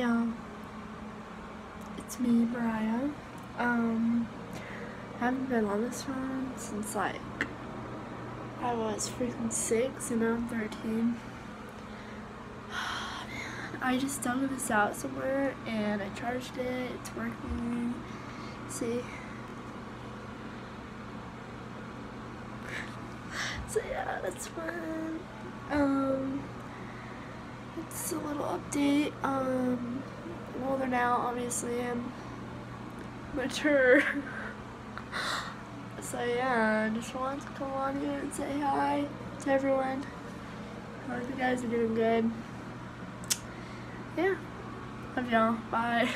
Y'all, it's me, Mariah. Um, I haven't been on this one since like I was freaking six and now I'm 13. I just dug this out somewhere and I charged it, it's working. See? So yeah, that's fun. Um, it's a little update. Um, I'm older now, obviously. I'm mature. so yeah, I just wanted to come on here and say hi to everyone. I hope you guys are doing good. Yeah. Love y'all. Bye.